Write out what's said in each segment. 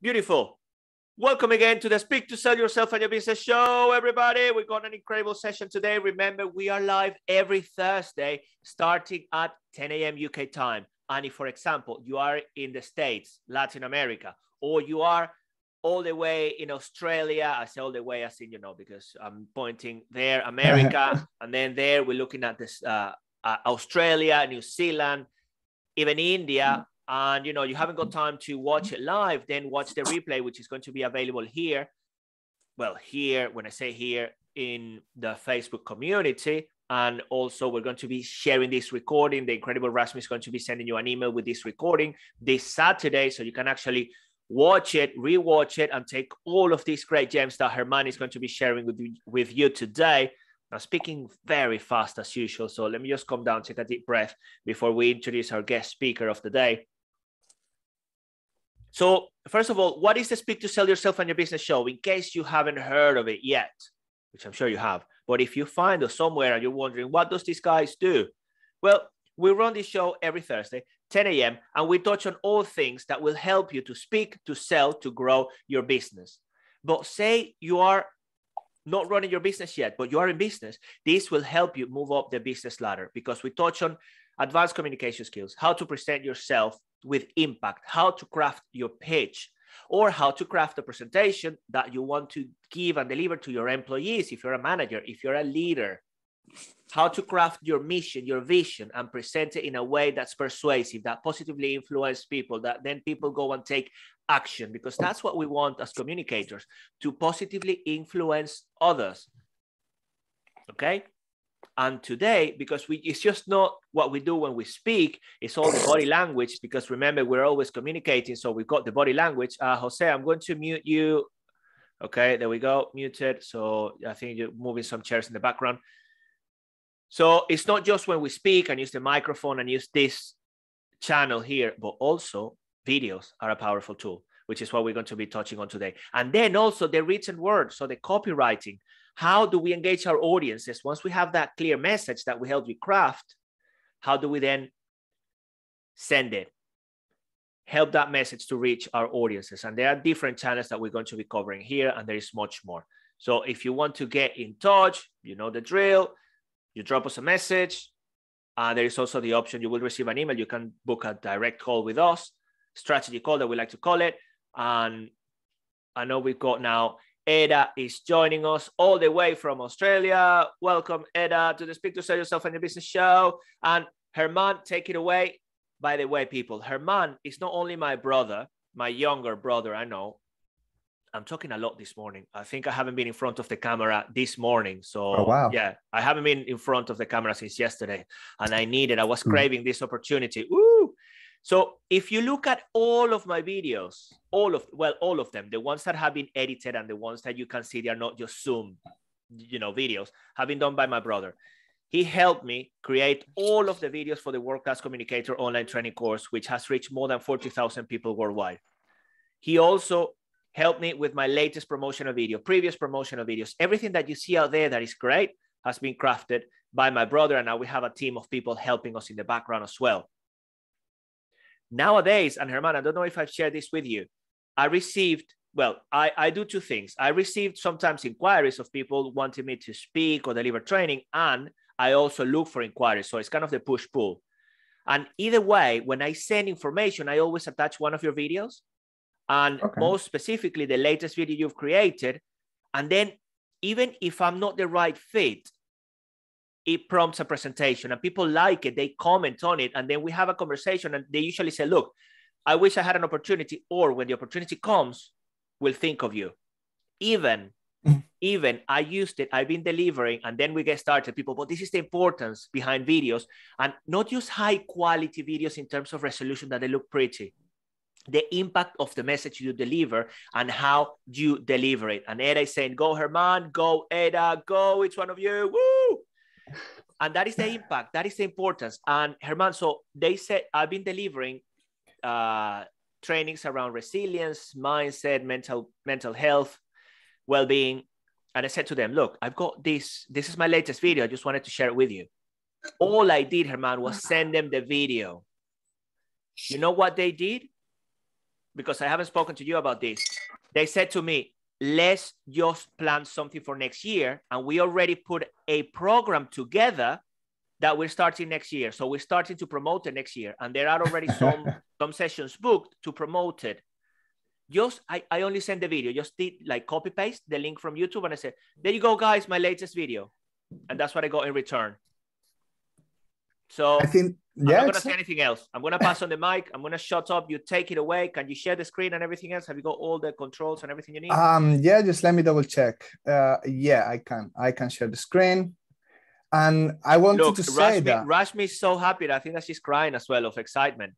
Beautiful. Welcome again to the Speak to Sell Yourself and Your Business show, everybody. We've got an incredible session today. Remember, we are live every Thursday starting at 10 a.m. UK time. And if, for example, you are in the States, Latin America, or you are all the way in Australia, I say all the way, I see, you know, because I'm pointing there, America, and then there we're looking at this uh, uh, Australia, New Zealand, even India and you know you haven't got time to watch it live then watch the replay which is going to be available here. Well here when i say here in the facebook community. And also we're going to be sharing this recording. The incredible rasmus is going to be sending you an email with this recording this saturday so you can actually watch it rewatch it and take all of these great gems that herman is going to be sharing with you, with you today. Now, speaking very fast as usual, so let me just come down, take a deep breath before we introduce our guest speaker of the day. So, first of all, what is the Speak to Sell Yourself and Your Business show? In case you haven't heard of it yet, which I'm sure you have, but if you find us somewhere and you're wondering, what does these guys do? Well, we run this show every Thursday, 10 a.m., and we touch on all things that will help you to speak, to sell, to grow your business. But say you are not running your business yet, but you are in business, this will help you move up the business ladder because we touch on advanced communication skills, how to present yourself with impact, how to craft your pitch, or how to craft a presentation that you want to give and deliver to your employees if you're a manager, if you're a leader, how to craft your mission, your vision, and present it in a way that's persuasive, that positively influence people, that then people go and take action, because that's what we want as communicators to positively influence others. Okay. And today, because we it's just not what we do when we speak, it's all the body language. Because remember, we're always communicating, so we've got the body language. Uh, Jose, I'm going to mute you. Okay, there we go, muted. So I think you're moving some chairs in the background. So it's not just when we speak and use the microphone and use this channel here, but also videos are a powerful tool, which is what we're going to be touching on today. And then also the written word, so the copywriting how do we engage our audiences? Once we have that clear message that we help you craft how do we then send it? Help that message to reach our audiences. And there are different channels that we're going to be covering here and there is much more. So if you want to get in touch you know the drill you drop us a message. Uh, there is also the option you will receive an email. You can book a direct call with us strategy call that we like to call it. And i know we've got now Eda is joining us all the way from Australia. Welcome, Eda, to the Speak to Sell Yourself and Your Business show. And Herman, take it away. By the way, people, Herman is not only my brother, my younger brother, I know. I'm talking a lot this morning. I think I haven't been in front of the camera this morning. So, oh, wow. yeah, I haven't been in front of the camera since yesterday. And I needed, I was hmm. craving this opportunity. Woo! So if you look at all of my videos, all of well, all of them, the ones that have been edited and the ones that you can see they are not just Zoom, you know, videos, have been done by my brother. He helped me create all of the videos for the World Class Communicator online training course, which has reached more than 40,000 people worldwide. He also helped me with my latest promotional video, previous promotional videos. Everything that you see out there that is great has been crafted by my brother. And now we have a team of people helping us in the background as well. Nowadays, and Herman, I don't know if I've shared this with you, I received, well, I, I do two things. I received sometimes inquiries of people wanting me to speak or deliver training, and I also look for inquiries. So it's kind of the push pull. And either way, when I send information, I always attach one of your videos and okay. most specifically the latest video you've created. And then even if I'm not the right fit, it prompts a presentation and people like it they comment on it and then we have a conversation and they usually say look i wish i had an opportunity or when the opportunity comes we'll think of you. Even mm-hmm. even i used it i've been delivering and then we get started people but this is the importance behind videos and not just high quality videos in terms of resolution that they look pretty the impact of the message you deliver and how you deliver it. And eda is saying go herman go eda go it's one of you Woo! And that is the impact that is the importance. And herman so they said i've been delivering uh, trainings around resilience mindset mental mental health well-being. And i said to them look i've got this this is my latest video. I just wanted to share it with you. All i did herman was send them the video. You know what they did? Because I haven't spoken to you about this. They said to me, let's just plan something for next year. And we already put a program together that we're starting next year. So we're starting to promote it next year. And there are already some, some sessions booked to promote it. Just I, I only send the video, just did like copy paste the link from YouTube and I said, there you go, guys, my latest video. And that's what I got in return. So I think I'm yeah, not gonna say anything else. I'm gonna pass on the mic. I'm gonna shut up. You take it away. Can you share the screen and everything else? Have you got all the controls and everything you need? Um, yeah, just let me double check. Uh, yeah, I can. I can share the screen. And I wanted Look, to say Rashmi, that. Rashmi is so happy. That I think that she's crying as well of excitement.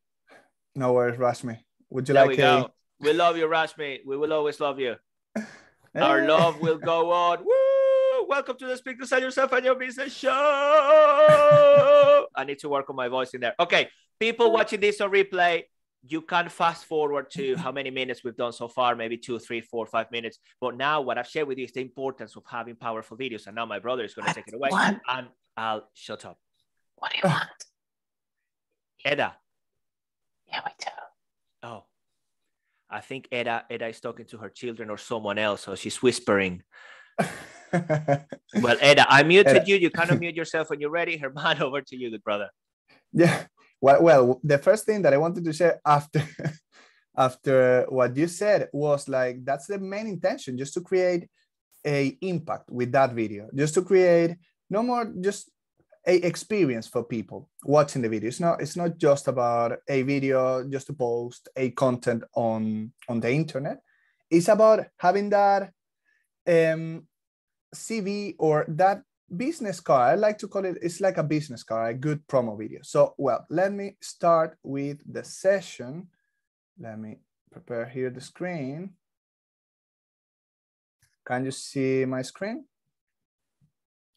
No worries, Rashmi. Would you There like we a? go. We love you, Rashmi. We will always love you. Our love will go on. Woo! Welcome to the Speak to Sell Yourself and Your Business show. I need to work on my voice in there. Okay, people watching this on replay, you can fast forward to how many minutes we've done so far, maybe two, three, four, five minutes. But now what I've shared with you is the importance of having powerful videos. And now my brother is going to take it away. What? And I'll shut up. What do you want? Eda. Yeah, we do. Oh. I think Eda, Eda is talking to her children or someone else. So she's whispering. Well, Eda, I muted Eda. you. You can mute yourself when you're ready. Herman, over to you, good brother. yeah. Well, well, the first thing that I wanted to share after after what you said was like that's the main intention, just to create a impact with that video, just to create no more just a experience for people watching the video. It's not it's not just about a video just to post a content on on the internet. It's about having that um, CV or that business card. I like to call it. It's like a business card, a good promo video. So well, let me start with the session. Let me prepare here the screen. Can you see my screen?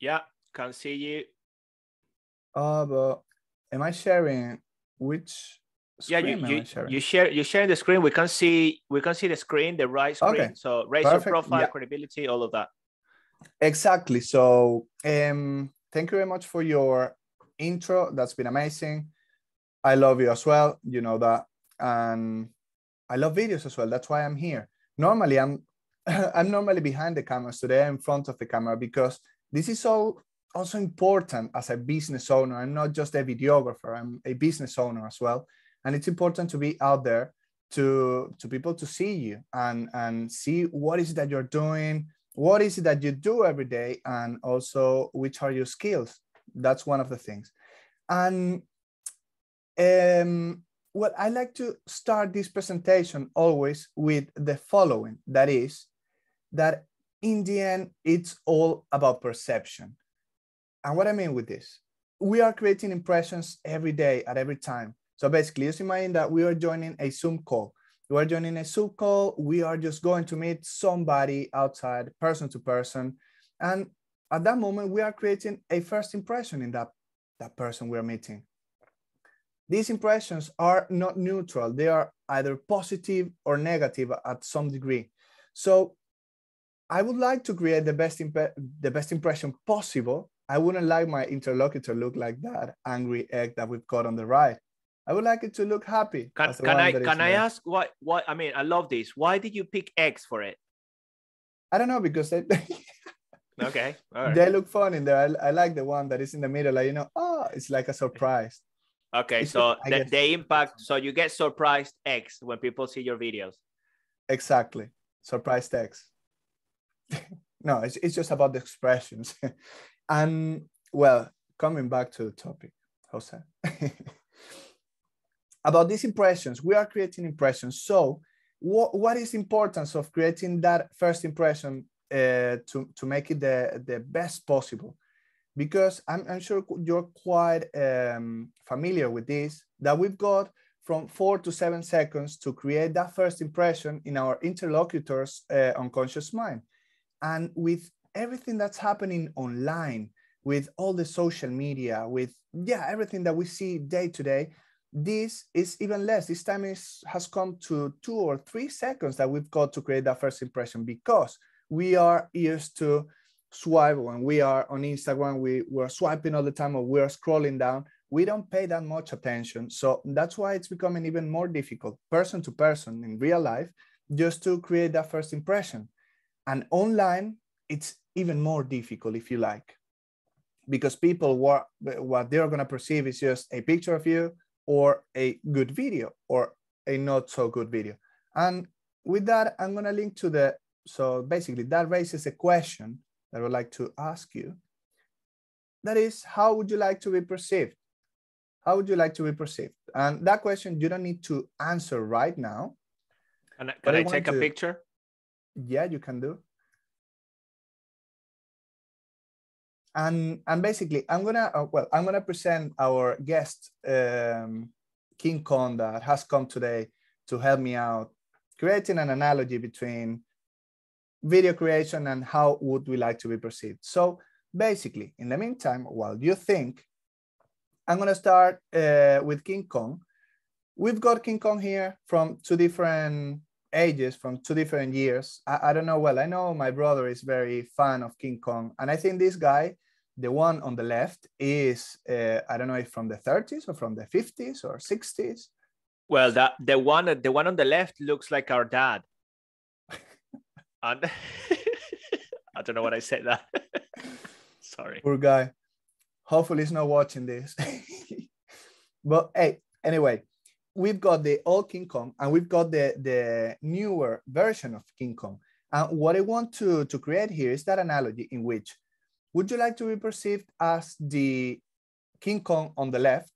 Yeah, can see you. Oh, but am I sharing which Yeah, screen you you, you share you sharing the screen. We can see we can see the screen, the right screen. Okay, So raise your profile, yeah. credibility, all of that. Exactly. So, um, thank you very much for your intro. That's been amazing. I love you as well. You know that, and I love videos as well. That's why I'm here. Normally, I'm I'm normally behind the cameras today. I'm in front of the camera because this is all also important as a business owner. I'm not just a videographer. I'm a business owner as well, and it's important to be out there to to people to see you and and see what is that you're doing what is it that you do every day? And also which are your skills? That's one of the things. And um, i like to start this presentation always with the following. That is that in the end it's all about perception. And what i mean with this we are creating impressions every day at every time. So basically just imagine that we are joining a zoom call we are joining a Zoom call. We are just going to meet somebody outside, person to person. And at that moment, we are creating a first impression in that, that person we're meeting. These impressions are not neutral. They are either positive or negative at some degree. So I would like to create the best, the best impression possible. I wouldn't like my interlocutor look like that angry egg that we've got on the right. I would like it to look happy. Can, can I can I ask what what I mean? I love this. Why did you pick eggs for it? I don't know because they, Okay, all right. they look fun in there. I, I like the one that is in the middle, like you know, oh, it's like a surprise. Okay, It's so just- the, guess- the impact. So you get surprised eggs when people see your videos. Exactly, surprise eggs. no, it's it's just about the expressions, and well, coming back to the topic, Jose. About these impressions, we are creating impressions. So, what what is importance of creating that first impression uh, to to make it the the best possible? because I'm, I'm sure you're quite um, familiar with this, that we've got from four to seven seconds to create that first impression in our interlocutor's uh, unconscious mind. And with everything that's happening online, with all the social media, with, yeah, everything that we see day to day, this is even less. This time is, has come to two or three seconds that we've got to create that first impression because we are used to swipe when we are on Instagram, we we're swiping all the time or we're scrolling down. we don't pay that much attention. So that's why it's becoming even more difficult, person to person in real life, just to create that first impression. And online, it's even more difficult, if you like, because people what what they're gonna perceive is just a picture of you or a good video or a not so good video. And with that, I'm gonna link to the so basically that raises a question that I would like to ask you. That is, how would you like to be perceived? How would you like to be perceived? And that question you don't need to answer right now. Can I, can I take a to- picture? Yeah, you can do. And and basically, I'm gonna uh, well, I'm gonna present our guest, um, King Kong, that has come today to help me out, creating an analogy between video creation and how would we like to be perceived. So basically, in the meantime, while you think, I'm gonna start uh, with King Kong. We've got King Kong here from two different ages, from two different years. I, I don't know. Well, I know my brother is very fan of King Kong, and I think this guy, the one on the left, is uh, I don't know if from the 30s or from the 50s or 60s. Well, that the one the one on the left looks like our dad. and I don't know what I said that. Sorry. Poor guy. Hopefully, he's not watching this. but hey, anyway, we've got the old King Kong and we've got the, the newer version of King Kong. And what I want to, to create here is that analogy in which would you like to be perceived as the King Kong on the left,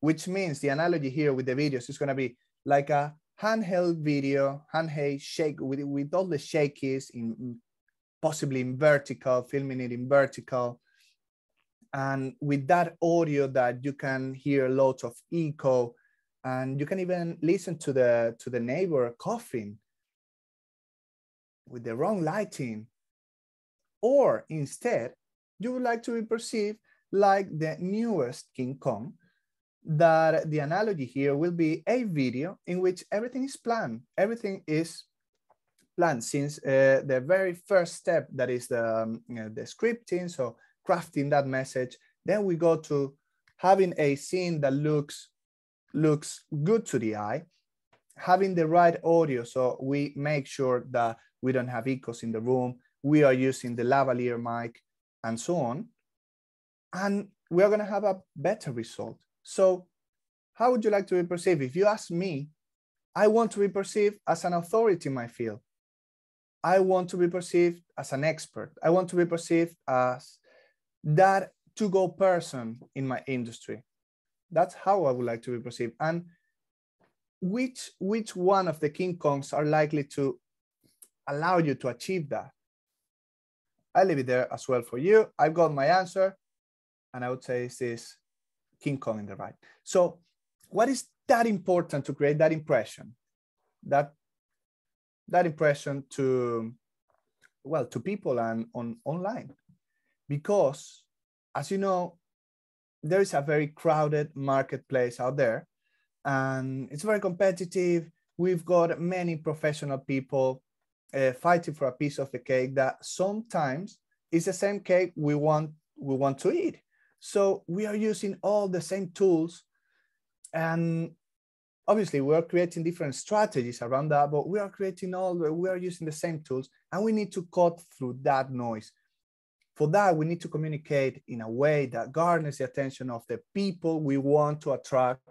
which means the analogy here with the videos is going to be like a handheld video, handheld shake with, with all the shakies in possibly in vertical, filming it in vertical. And with that audio that you can hear lots of echo and you can even listen to the to the neighbor coughing with the wrong lighting. Or instead, you would like to be perceived like the newest King Kong, that the analogy here will be a video in which everything is planned. Everything is planned since uh, the very first step that is the, um, you know, the scripting, so crafting that message. Then we go to having a scene that looks looks good to the eye, having the right audio, so we make sure that we don't have echoes in the room. We are using the lavalier mic and so on. And we're going to have a better result. So, how would you like to be perceived? If you ask me, I want to be perceived as an authority in my field. I want to be perceived as an expert. I want to be perceived as that to go person in my industry. That's how I would like to be perceived. And which, which one of the King Kongs are likely to allow you to achieve that? I leave it there as well for you. I've got my answer, and I would say this is King Kong in the right. So, what is that important to create that impression? That that impression to well to people and on online because as you know there is a very crowded marketplace out there and it's very competitive we've got many professional people uh, fighting for a piece of the cake that sometimes is the same cake we want we want to eat. So we are using all the same tools and obviously we are creating different strategies around that but we are creating all we are using the same tools and we need to cut through that noise. For that we need to communicate in a way that garners the attention of the people we want to attract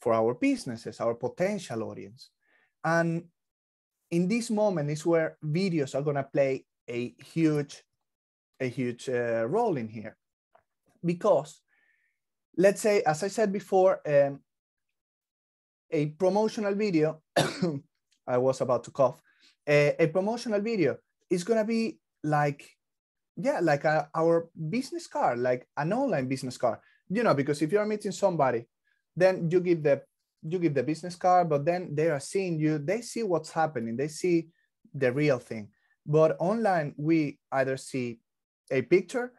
for our businesses our potential audience. And in this moment is where videos are going to play a huge a huge uh, role in here. Because let's say as i said before um, a promotional video, I was about to cough, a, a promotional video is going to be like, yeah, like a, our business card, like an online business card, you know, because if you're meeting somebody, then you give the you give the business card, but then they are seeing you, they see what's happening, they see the real thing. But online, we either see a picture,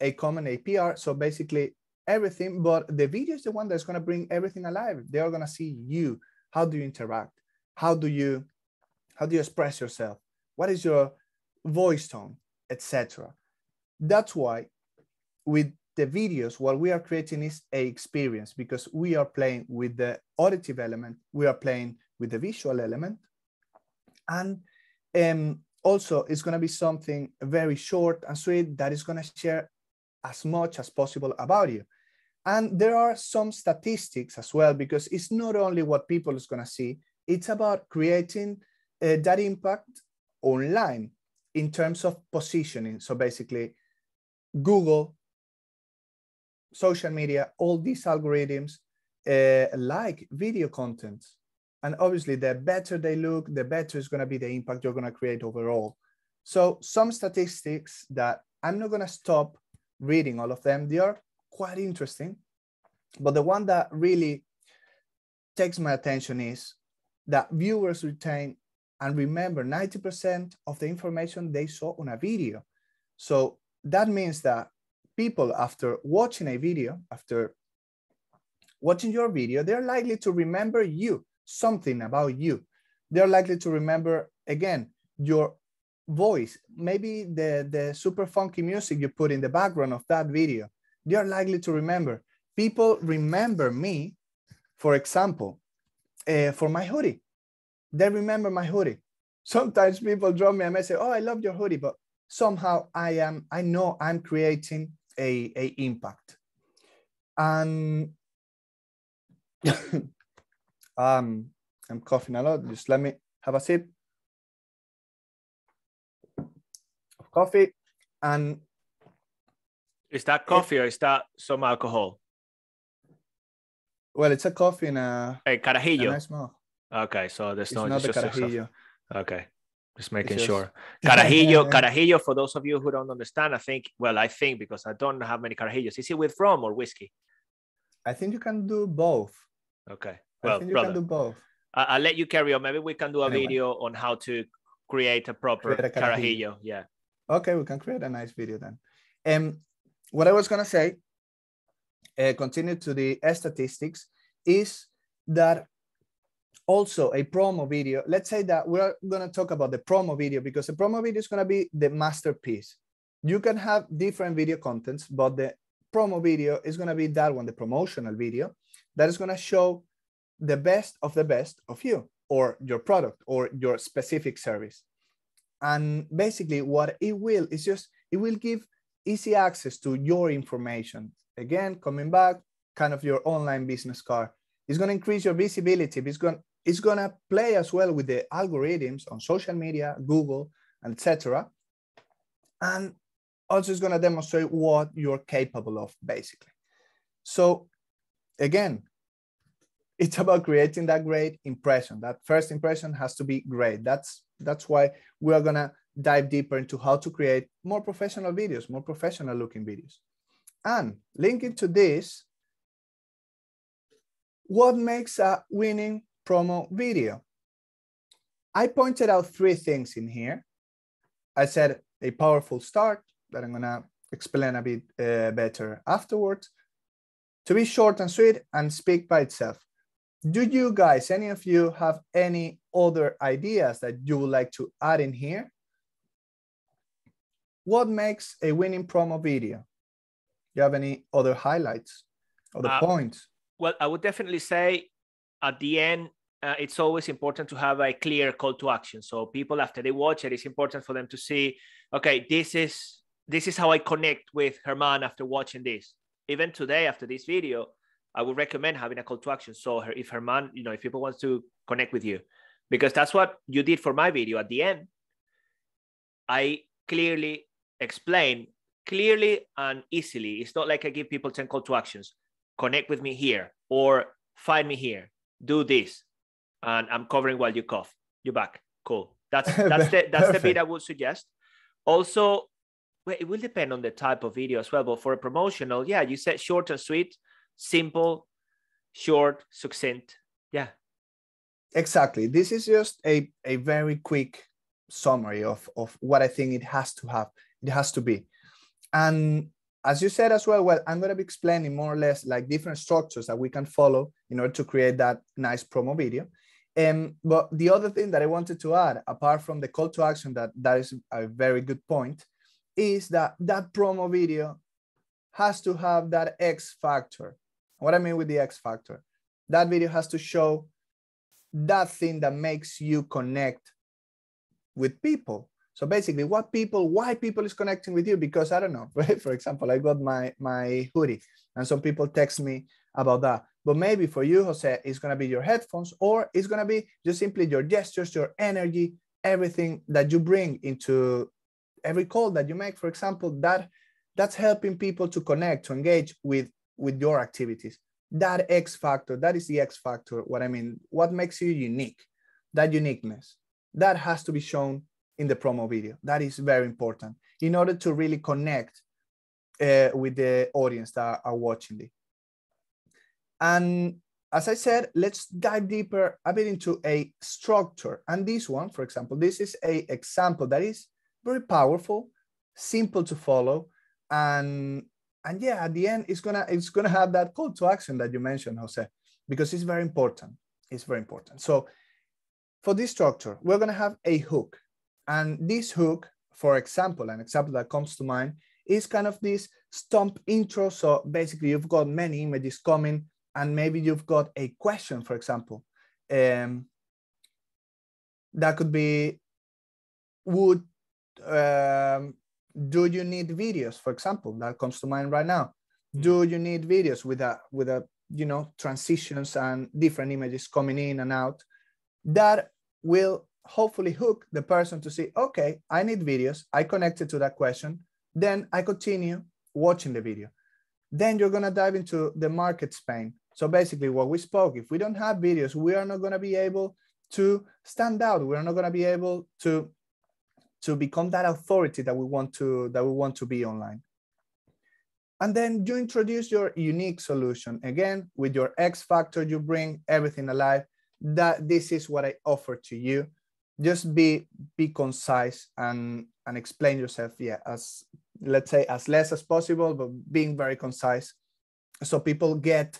a comment, a PR. So basically, everything, but the video is the one that's going to bring everything alive. They are going to see you. How do you interact? How do you how do you express yourself? What is your voice tone, etc. That's why with the videos, what we are creating is a experience because we are playing with the auditive element, we are playing with the visual element, and um, also it's going to be something very short and sweet that is going to share as much as possible about you. And there are some statistics as well, because it's not only what people is going to see, it's about creating uh, that impact online in terms of positioning. So basically, Google, social media, all these algorithms uh, like video content. And obviously, the better they look, the better is going to be the impact you're going to create overall. So, some statistics that I'm not going to stop reading all of them, they are quite interesting. But the one that really takes my attention is that viewers retain and remember 90% of the information they saw on a video. So that means that people, after watching a video, after watching your video, they're likely to remember you, something about you. They're likely to remember, again, your voice, maybe the, the super funky music you put in the background of that video. They're likely to remember. People remember me, for example, uh, for my hoodie they remember my hoodie. Sometimes people drop me a message, oh, I love your hoodie, but somehow I am, I know I'm creating a, a impact. And um, I'm coughing a lot. Just let me have a sip of coffee. And is that coffee it, or is that some alcohol? Well, it's a coffee in a, a carajillo. A nice mug. Okay, so there's it's no not the just carajillo. Okay, just making just- sure. Carajillo, carajillo. For those of you who don't understand, I think. Well, I think because I don't have many carajillos. Is it with rum or whiskey? I think you can do both. Okay. I Well, think you brother, can do both. I- I'll let you carry on. Maybe we can do a Anyway. video on how to create a proper Create a carajillo. carajillo. Yeah. Okay, we can create a nice video then. Um, what I was gonna say, uh, continue to the statistics, is that also a promo video. Let's say that we're gonna talk about the promo video because the promo video is gonna be the masterpiece. You can have different video contents, but the promo video is gonna be that one, the promotional video, that is gonna show the best of the best of you or your product or your specific service and basically what it will is just it will give easy access to your information again coming back kind of your online business card it's going to increase your visibility it's going it's going to play as well with the algorithms on social media google etc and also it's going to demonstrate what you're capable of basically. So again it's about creating that great impression. That first impression has to be great. That's that's why we are going to dive deeper into how to create more professional videos more professional looking videos. And linking to this what makes a winning promo video i pointed out three things in here i said a powerful start that i'm going to explain a bit uh, better afterwards to be short and sweet and speak by itself do you guys, any of you, have any other ideas that you would like to add in here? What makes a winning promo video? You have any other highlights or the Uh, points? Well, I would definitely say at the end, uh, it's always important to have a clear call to action. So people, after they watch it, it's important for them to see, okay, this is this is how I connect with Herman after watching this. Even today, after this video, I would recommend having a call to action. So her- if Herman, you know, if people wants to connect with you, because that's what you did for my video at the end. I clearly explain clearly and easily. It's not like I give people 10 call to actions. Connect with me here or find me here. Do this. And I'm covering while you cough. You're back. Cool. That's that's the that's the bit I would suggest. Also, well, it will depend on the type of video as well. But for a promotional, yeah, you said short and sweet, simple, short, succinct. Yeah. Exactly. This is just a, a very quick summary of, of what I think it has to have. It has to be. And as you said as well, well, I'm going to be explaining more or less like different structures that we can follow in order to create that nice promo video. Um, but the other thing that I wanted to add, apart from the call to action, that that is a very good point, is that that promo video has to have that X factor. What I mean with the X factor, that video has to show that thing that makes you connect with people. So basically, what people, why people is connecting with you? Because I don't know. For example, I got my my hoodie, and some people text me about that. But maybe for you, Jose, it's gonna be your headphones, or it's gonna be just simply your gestures, your energy, everything that you bring into every call that you make. For example, that that's helping people to connect, to engage with with your activities. That X factor, that is the X factor. What I mean, what makes you unique? That uniqueness that has to be shown in the promo video. That is very important in order to really connect uh, with the audience that are watching it. And as I said, let's dive deeper a bit into a structure. And this one, for example, this is a example that is very powerful, simple to follow, and and yeah, at the end, it's gonna it's gonna have that call to action that you mentioned, Jose, because it's very important. It's very important. So for this structure, we're gonna have a hook. And this hook, for example, an example that comes to mind is kind of this stomp intro. So basically you've got many images coming and maybe you've got a question, for example. Um, that could be, would, um, do you need videos, for example, that comes to mind right now. Hmm. Do you need videos with a, with a, you know, transitions and different images coming in and out that will hopefully hook the person to see, okay, I need videos. I connected to that question. Then I continue watching the video. Then you're going to dive into the market Spain. So basically, what we spoke, if we don't have videos, we are not going to be able to stand out. We're not going to be able to to become that authority that we want to that we want to be online. And then you introduce your unique solution again with your X factor. You bring everything alive. That this is what I offer to you just be be concise and and explain yourself yeah as let's say as less as possible but being very concise so people get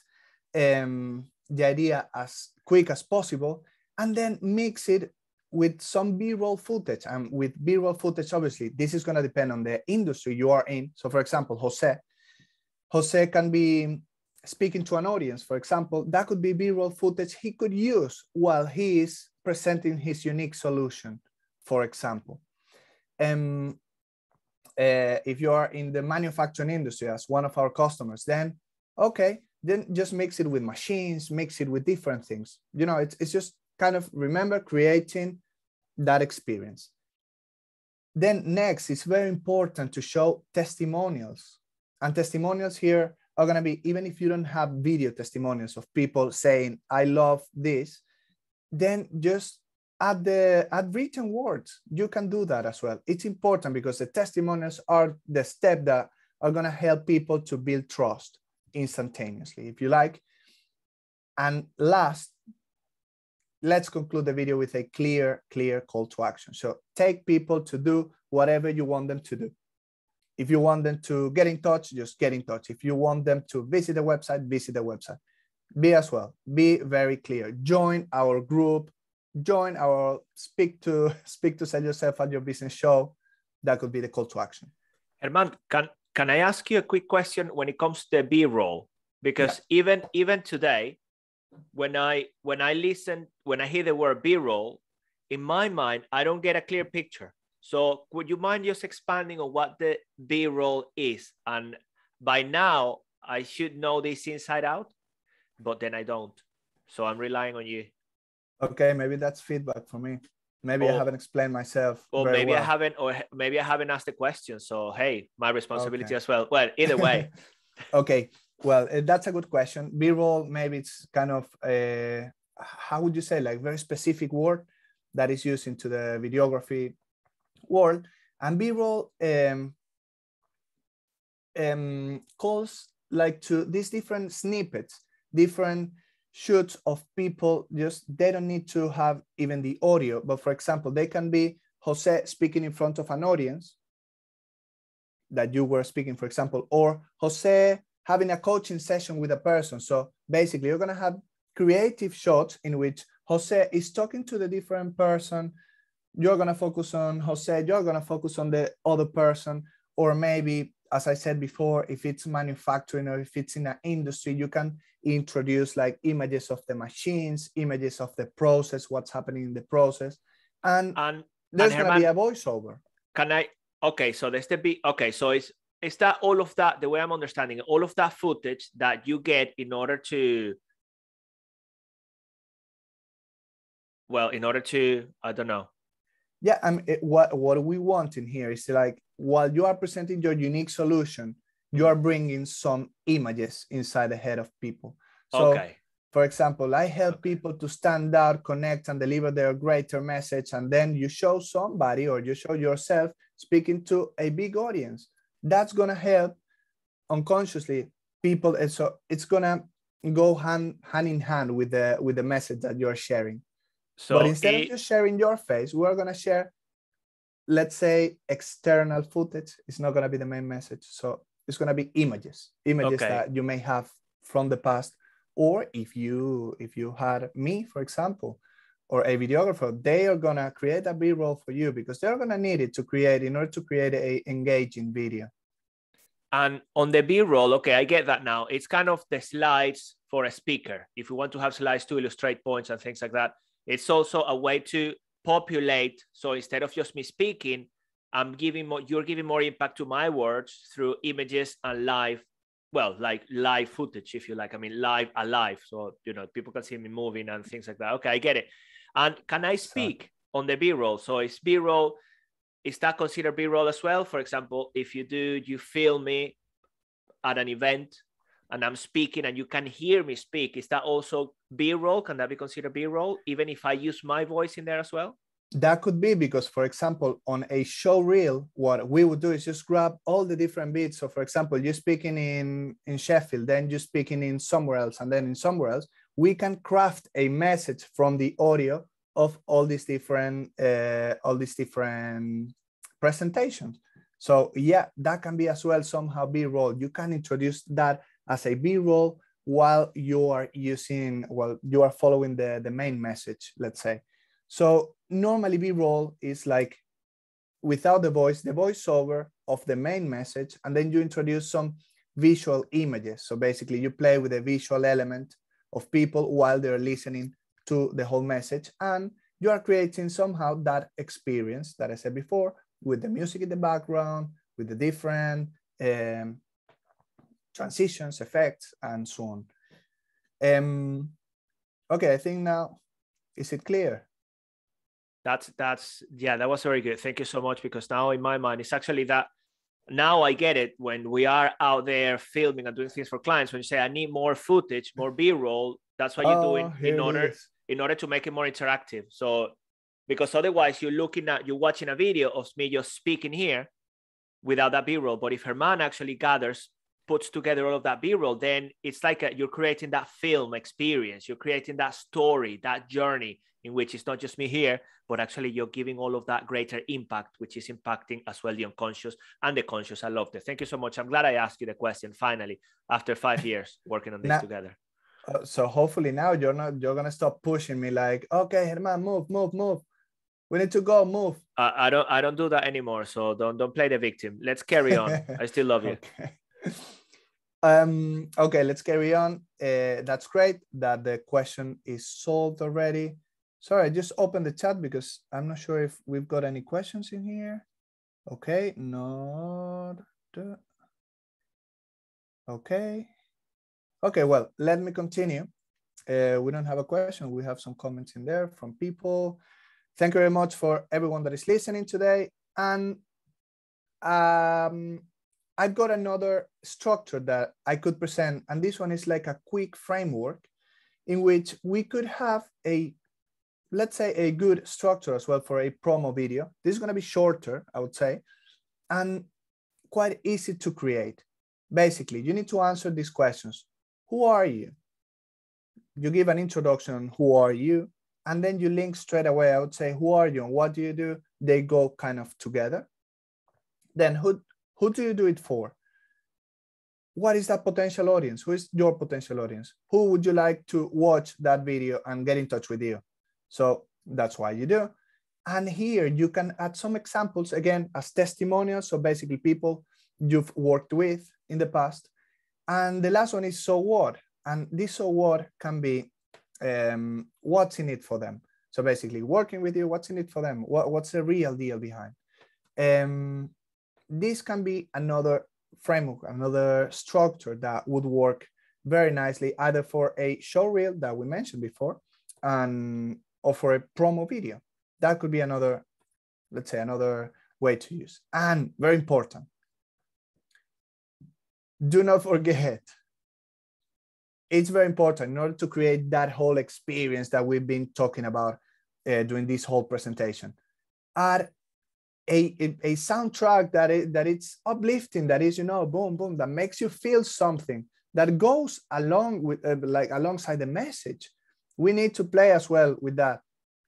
um, the idea as quick as possible and then mix it with some b-roll footage. And with b-roll footage obviously this is going to depend on the industry you are in. So for example jose. Jose can be speaking to an audience. For example that could be b-roll footage he could use while he is presenting his unique solution, for example. Um, uh, if you are in the manufacturing industry as one of our customers, then okay, then just mix it with machines, mix it with different things. You know, it's, it's just kind of remember creating that experience. Then next, it's very important to show testimonials. And testimonials here are going to be, even if you don't have video testimonials of people saying, I love this, then just add the add written words you can do that as well it's important because the testimonials are the step that are going to help people to build trust instantaneously if you like. And last let's conclude the video with a clear clear call to action. So take people to do whatever you want them to do. If you want them to get in touch just get in touch. If you want them to visit the website visit the website. Be as well. Be very clear. Join our group. Join our speak to speak to sell yourself at your business show. That could be the call to action. Herman can can i ask you a quick question when it comes to the b-roll because yeah. even even today when i when i listen when i hear the word b-roll in my mind i don't get a clear picture so would you mind just expanding on what the b-roll is and by now i should know this inside out but then I don't. So I'm relying on you. Okay, maybe that's feedback for me. Maybe or, I haven't explained myself. Or maybe well. I haven't, or maybe I haven't asked the question. So hey, my responsibility okay. as well. Well, either way. okay, well eh, that's a good question. B-roll, maybe it's kind of a, how would you say, like very specific word that is used into the videography world. And B-roll um, um, calls like to these different snippets different shoots of people just they don't need to have even the audio but for example they can be jose speaking in front of an audience that you were speaking for example or jose having a coaching session with a person. So basically you're going to have creative shots in which jose is talking to the different person. You're going to focus on jose you're going to focus on the other person or maybe as I said before, if it's manufacturing or if it's in an industry, you can introduce like images of the machines, images of the process, what's happening in the process, and, And there's and gonna be a voiceover. can I? Okay, so there's the be Okay, so it's is that all of that? The way I'm understanding it, all of that footage that you get in order to. Well, in order to, I don't know. Yeah, I mean, it, what what we want in here is like while you are presenting your unique solution, you are bringing some images inside the head of people. So okay. For example, I help Okay. people to stand out, connect, and deliver their greater message. And then you show somebody or you show yourself speaking to a big audience. That's going to help unconsciously people. And so it's going to go hand, hand in hand with the, with the message that you're sharing. So but instead it- of just sharing your face, we're going to share, let's say, external footage. is not going to be the main message. So it's going to be images, images Okay. that you may have from the past or if you if you had me for example or a videographer they are going to create a b-roll for you because they're going to need it to create in order to create a engaging video And on the B roll, okay, I get that now. It's kind of the slides for a speaker. If you want to have slides to illustrate points and things like that, it's also a way to populate. So instead of just me speaking, I'm giving more, you're giving more impact to my words through images and live, well, like live footage, if you like. I mean, live, alive. So, you know, people can see me moving and things like that. Okay, I get it. And can I speak on the B roll? So it's B roll is that considered b-roll as well for example if you do you film me at an event and i'm speaking and you can hear me speak. Is that also b-roll? Can that be considered b-roll even if i use my voice in there as well? That could be because for example on a show reel what we would do is just grab all the different bits so for example you're speaking in in sheffield then you're speaking in somewhere else and then in somewhere else. We can craft a message from the audio of all these different uh, all these different presentations. So yeah that can be as well somehow b-roll. You can introduce that as a b-roll while you are using well you are following the the main message let's say. So normally b-roll is like without the voice the voiceover of the main message and then you introduce some visual images. So basically you play with the visual element of people while they're listening to the whole message and you are creating somehow that experience that i said before with the music in the background with the different um, transitions effects and so on um, okay i think now is it clear that's that's yeah that was very good thank you so much because now in my mind it's actually that now i get it when we are out there filming and doing things for clients when you say i need more footage more b-roll that's what you're doing Oh, in order is. in order to make it more interactive. So because otherwise you're looking at you're watching a video of me just speaking here without that b-roll. But if Herman actually gathers, puts together all of that b-roll, then it's like a, you're creating that film experience. You're creating that story, that journey in which it's not just me here, but actually you're giving all of that greater impact, which is impacting as well the unconscious and the conscious. I loved it. Thank you so much. I'm glad I asked you the question finally after five years working on this Now- together. Uh, so hopefully now you're not you're gonna stop pushing me like okay herman move move move we need to go move I, I don't I don't do that anymore. So don't don't play the victim. Let's carry on. I still love you. okay um okay let's carry on. Uh, that's great that the question is solved already. Sorry i just opened the chat because i'm not sure if we've got any questions in here. Okay not okay. Okay well let me continue. Uh, we don't have a question. We have some comments in there from people. Thank you very much for everyone that is listening today. And um I've got another structure that I could present, and this one is like a quick framework in which we could have a, let's say, a good structure as well for a promo video. This is going to be shorter, I would say, and quite easy to create. Basically, you need to answer these questions Who are you? You give an introduction, Who are you? And then you link straight away. I would say, Who are you and what do you do? They go kind of together. Then, who who do you do it for? What is that potential audience? Who is your potential audience? Who would you like to watch that video and get in touch with you? So that's why you do. And here you can add some examples again as testimonials. So basically, people you've worked with in the past. And the last one is so what? And this so what can be um, what's in it for them. So basically, working with you, what's in it for them? What, what's the real deal behind? Um, this can be another framework, another structure that would work very nicely either for a show reel that we mentioned before and or for a promo video. That could be another, let's say, another way to use. And very important, do not forget it's very important in order to create that whole experience that we've been talking about uh, during this whole presentation. Add a, a, soundtrack that, is, that it's uplifting, that is, you know, boom, boom, that makes you feel something that goes along with, uh, like alongside the message. We need to play as well with that.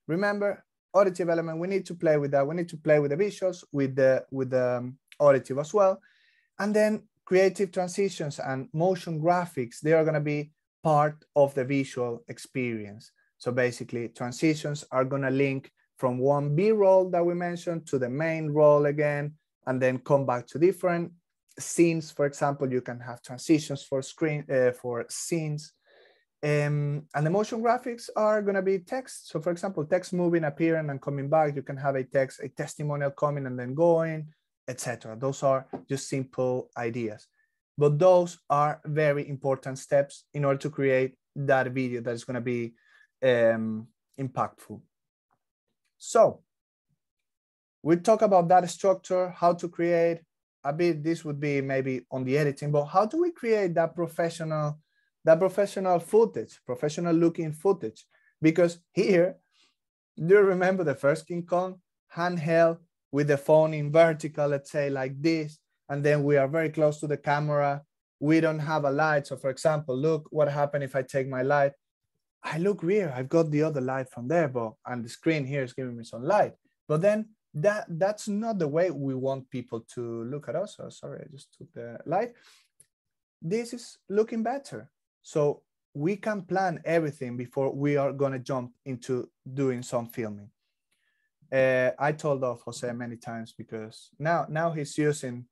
Remember, auditive element, we need to play with that. We need to play with the visuals, with the, with the um, auditive as well. And then creative transitions and motion graphics, they are going to be part of the visual experience. So basically, transitions are going to link from one B roll that we mentioned to the main roll again, and then come back to different scenes. For example, you can have transitions for screen uh, for scenes. Um, and the motion graphics are going to be text. So, for example, text moving, appearing, and coming back. You can have a text, a testimonial coming and then going etc. Those are just simple ideas. But those are very important steps in order to create that video that is going to be um, impactful. So we talk about that structure, how to create a bit. This would be maybe on the editing, but how do we create that professional, that professional footage, professional looking footage? Because here, do you remember the first King Kong handheld with the phone in vertical, let's say like this, and then we are very close to the camera. We don't have a light. So for example, look what happened if I take my light. I look weird. I've got the other light from there, but and the screen here is giving me some light. But then that that's not the way we want people to look at us. Oh, sorry, I just took the light. This is looking better. So we can plan everything before we are going to jump into doing some filming uh, I told off Jose many times because now now he's using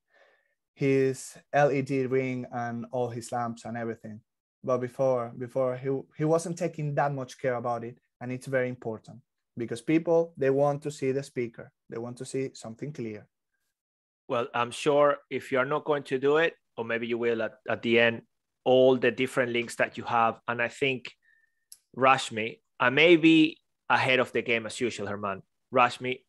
his LED ring and all his lamps and everything. But before before he he wasn't taking that much care about it, and it's very important because people they want to see the speaker, they want to see something clear. Well, I'm sure if you're not going to do it, or maybe you will at, at the end, all the different links that you have, and I think Rashmi, I may be ahead of the game as usual, German Rashmi,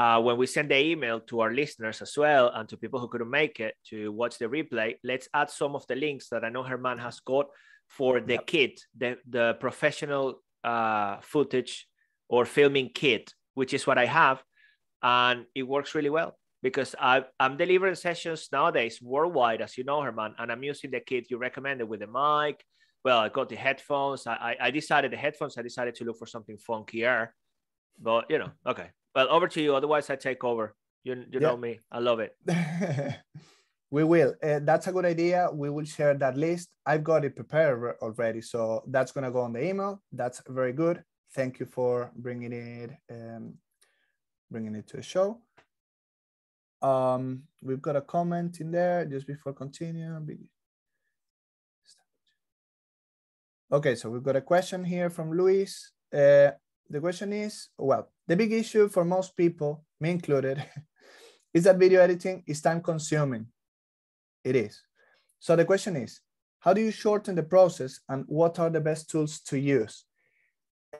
uh, when we send the email to our listeners as well and to people who couldn't make it to watch the replay, let's add some of the links that I know German has got for the yep. kit, the, the professional uh, footage or filming kit, which is what I have. And it works really well because I, am delivering sessions nowadays worldwide, as you know, German, and I'm using the kit you recommended with the mic. Well, I got the headphones. I, I decided the headphones, I decided to look for something funkier but you know, okay. Well, over to you. Otherwise, I take over. You, you yeah. know me. I love it. we will. Uh, that's a good idea. We will share that list. I've got it prepared already, so that's gonna go on the email. That's very good. Thank you for bringing it, um, bringing it to the show. Um, we've got a comment in there just before continuing. Okay, so we've got a question here from Luis. Uh, the question is, well, the big issue for most people, me included, is that video editing is time consuming. It is. So the question is, how do you shorten the process and what are the best tools to use?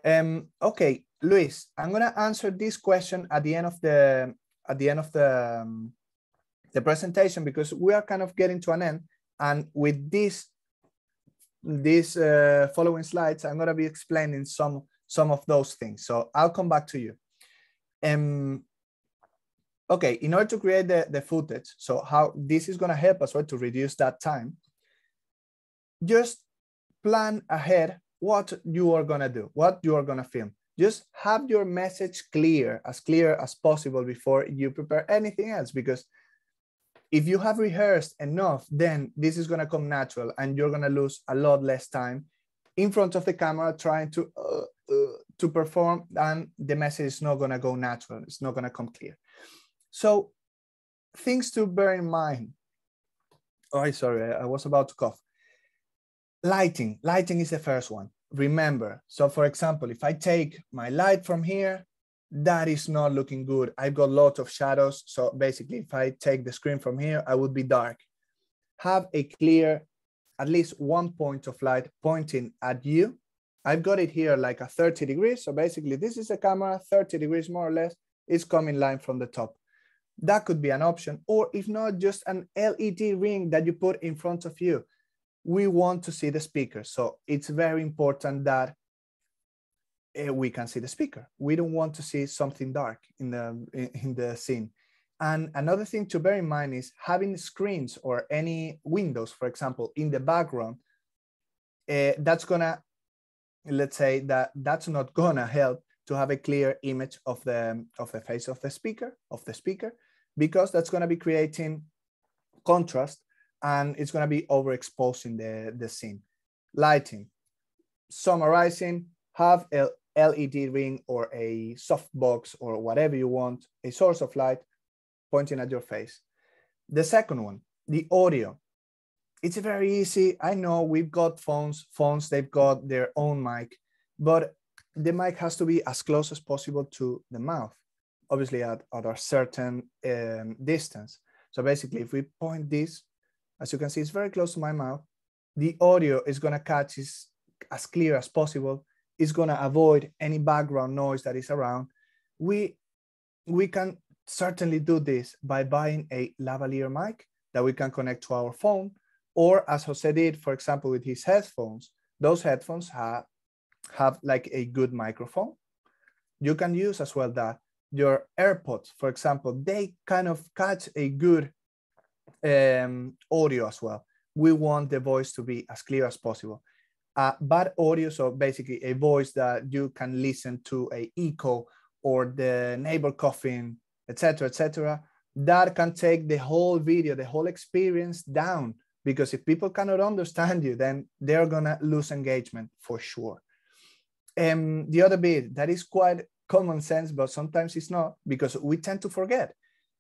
Um, okay, Luis, I'm gonna answer this question at the end of the at the end of the um, the presentation because we are kind of getting to an end, and with this these uh, following slides, I'm gonna be explaining some some of those things. So I'll come back to you. Um, okay, in order to create the, the footage, so how this is gonna help us right, to reduce that time, just plan ahead what you are gonna do, what you are gonna film. Just have your message clear, as clear as possible before you prepare anything else, because if you have rehearsed enough, then this is gonna come natural and you're gonna lose a lot less time in front of the camera trying to uh, uh, to perform and the message is not going to go natural it's not going to come clear so things to bear in mind Oh, sorry, I was about to cough. Lighting, lighting is the first one. Remember, so for example, if I take my light from here, that is not looking good. I've got lots of shadows. So basically, if I take the screen from here, I would be dark. Have a clear, at least one point of light pointing at you. I've got it here like a 30 degrees. So basically, this is a camera, 30 degrees more or less. It's coming line from the top. That could be an option. Or if not, just an LED ring that you put in front of you. We want to see the speaker. So it's very important that uh, we can see the speaker. We don't want to see something dark in the in the scene. And another thing to bear in mind is having screens or any windows, for example, in the background. Uh, that's gonna, let's say that that's not gonna help to have a clear image of the of the face of the speaker of the speaker, because that's gonna be creating contrast and it's gonna be overexposing the the scene. Lighting, summarizing, have a LED ring or a softbox or whatever you want, a source of light pointing at your face. The second one, the audio. It's very easy. I know we've got phones, phones, they've got their own mic, but the mic has to be as close as possible to the mouth, obviously at, at a certain um, distance. So basically, if we point this, as you can see, it's very close to my mouth, the audio is gonna catch is as clear as possible It's going to avoid any background noise that is around. We, we can certainly do this by buying a lavalier mic that we can connect to our phone, or as Jose did, for example, with his headphones, those headphones have, have like a good microphone. You can use as well that your AirPods, for example, they kind of catch a good um, audio as well. We want the voice to be as clear as possible uh, bad audio, so basically a voice that you can listen to a echo or the neighbor coughing, etc., etc. That can take the whole video, the whole experience down. Because if people cannot understand you, then they're gonna lose engagement for sure. And um, the other bit that is quite common sense, but sometimes it's not because we tend to forget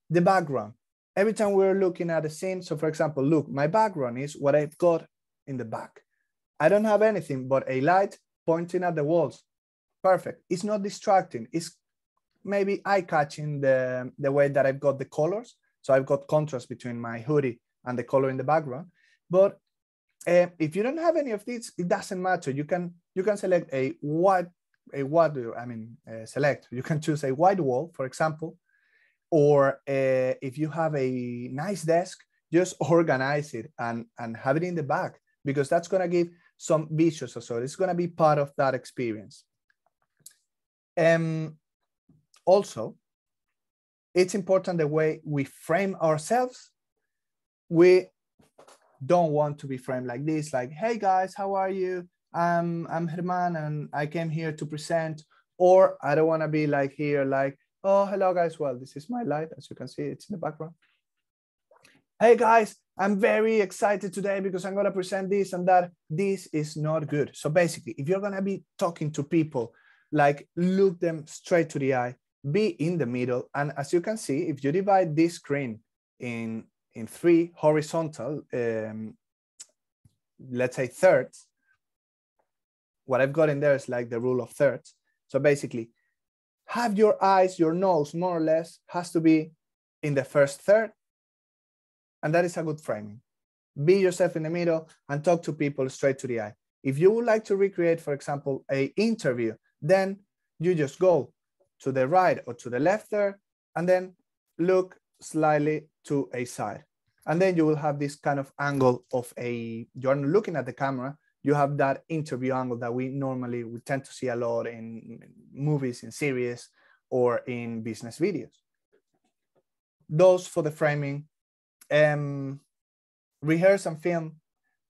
the background. Every time we're looking at a scene, so for example, look, my background is what I've got in the back I don't have anything but a light pointing at the walls. Perfect. It's not distracting. It's maybe eye catching the, the way that I've got the colors. So I've got contrast between my hoodie and the color in the background. But uh, if you don't have any of these, it doesn't matter. You can you can select a white a what I mean uh, select. You can choose a white wall, for example, or uh, if you have a nice desk, just organize it and and have it in the back because that's gonna give some visuals so it's going to be part of that experience um, also it's important the way we frame ourselves we don't want to be framed like this like hey guys how are you i'm i'm german and i came here to present or i don't want to be like here like oh hello guys well this is my light as you can see it's in the background hey guys I'm very excited today because I'm going to present this and that. This is not good. So basically, if you're going to be talking to people, like look them straight to the eye, be in the middle. And as you can see, if you divide this screen in, in three horizontal, um, let's say thirds, what I've got in there is like the rule of thirds. So basically, have your eyes, your nose more or less has to be in the first third and that is a good framing. Be yourself in the middle and talk to people straight to the eye. If you would like to recreate, for example, a interview, then you just go to the right or to the left there, and then look slightly to a side. And then you will have this kind of angle of a, you're looking at the camera, you have that interview angle that we normally we tend to see a lot in movies, in series, or in business videos. Those for the framing um, rehearse and film.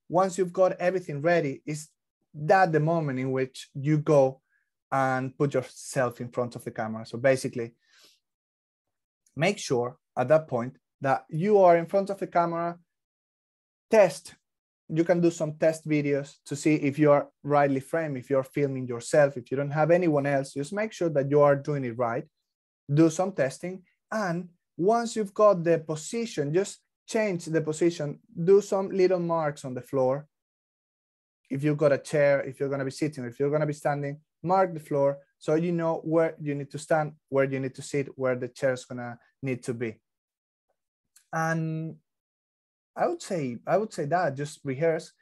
Once you've got everything ready, is that the moment in which you go and put yourself in front of the camera. So basically, make sure at that point that you are in front of the camera. Test. You can do some test videos to see if you are rightly framed, if you're filming yourself, if you don't have anyone else, just make sure that you are doing it right. Do some testing. And once you've got the position, just change the position, do some little marks on the floor. If you've got a chair, if you're going to be sitting, if you're going to be standing, mark the floor so you know where you need to stand, where you need to sit, where the chair is going to need to be. And I would say, I would say that just rehearse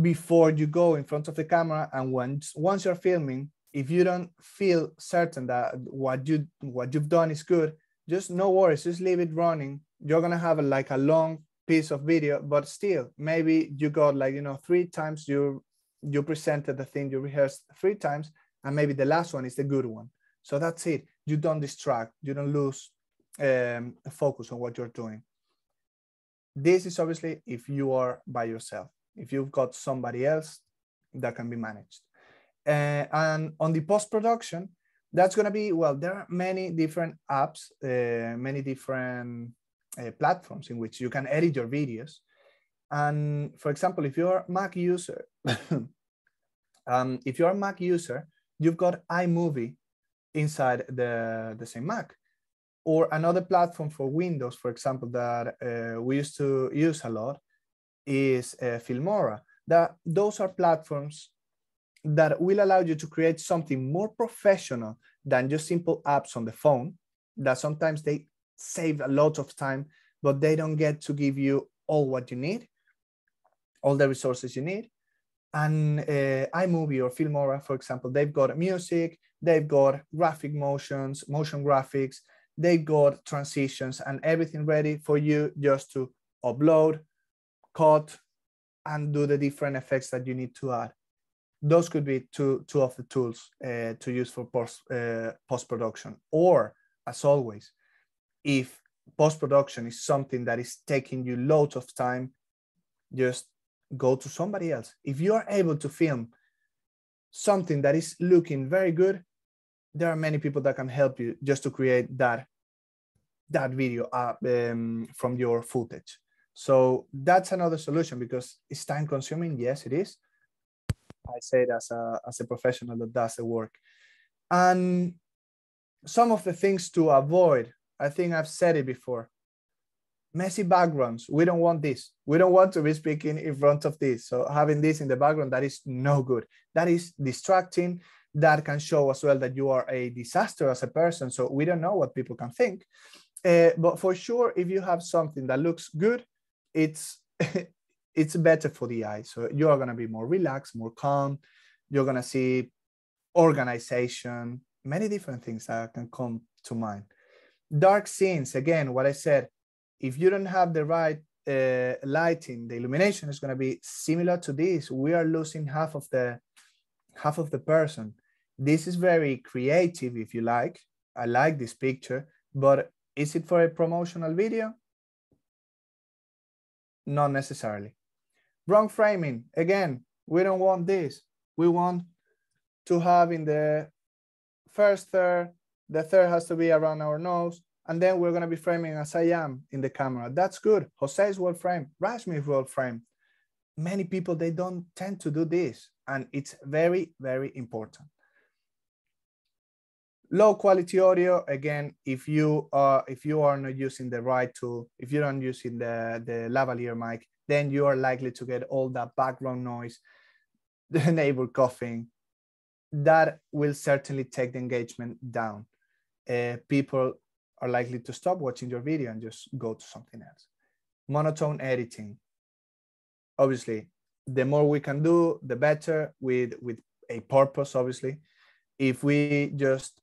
before you go in front of the camera. And once once you're filming, if you don't feel certain that what you what you've done is good, just no worries, just leave it running. You're gonna have a, like a long piece of video, but still, maybe you got like you know three times you you presented the thing you rehearsed three times, and maybe the last one is the good one. So that's it. You don't distract. You don't lose um, focus on what you're doing. This is obviously if you are by yourself. If you've got somebody else, that can be managed. Uh, and on the post production, that's going to be well. There are many different apps, uh, many different uh, platforms in which you can edit your videos. And for example, if you're a Mac user, um, if you're a Mac user, you've got iMovie inside the, the same Mac. Or another platform for Windows, for example, that uh, we used to use a lot is uh, Filmora. That those are platforms that will allow you to create something more professional than just simple apps on the phone. That sometimes they save a lot of time, but they don't get to give you all what you need, all the resources you need. And uh, iMovie or Filmora, for example, they've got music, they've got graphic motions, motion graphics, they've got transitions and everything ready for you just to upload, cut, and do the different effects that you need to add. Those could be two, two of the tools uh, to use for post, uh, post-production. Or, as always, if post-production is something that is taking you loads of time, just go to somebody else. If you are able to film something that is looking very good, there are many people that can help you just to create that that video uh, um, from your footage. So that's another solution because it's time consuming. Yes, it is. I say it as a, as a professional that does the work. And some of the things to avoid, I think I've said it before. Messy backgrounds. We don't want this. We don't want to be speaking in front of this. So having this in the background, that is no good. That is distracting. That can show as well that you are a disaster as a person. So we don't know what people can think. Uh, but for sure, if you have something that looks good, it's it's better for the eye. So you are going to be more relaxed, more calm. You're going to see organization, many different things that can come to mind. Dark scenes, again, what I said, if you don't have the right uh, lighting, the illumination is going to be similar to this. We are losing half of the half of the person. This is very creative, if you like. I like this picture, but is it for a promotional video? Not necessarily. Wrong framing. Again, we don't want this. We want to have in the first third, the third has to be around our nose, and then we're going to be framing as I am in the camera. That's good. Jose is well framed. Rashmi is well framed. Many people, they don't tend to do this, and it's very, very important low quality audio again if you are if you are not using the right tool if you're not using the the lavalier mic then you are likely to get all that background noise the neighbor coughing. That will certainly take the engagement down. Uh, people are likely to stop watching your video and just go to something else. Monotone editing. Obviously the more we can do the better with with a purpose obviously. If we just